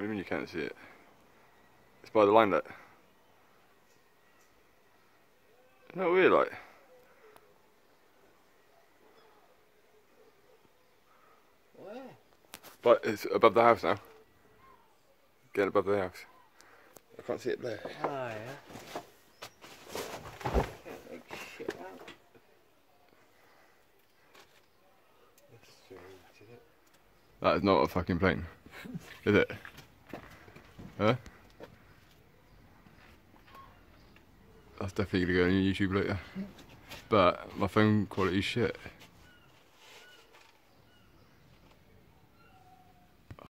What do you mean you can't see it? It's by the line that. Isn't that weird, like? Where? But it's above the house now. Get above the house. I can't see it there. Oh yeah. Can't make shit out. That's strange, isn't it? That is not a fucking plane. is it? Huh? That's definitely gonna go on YouTube later. But my phone quality is shit.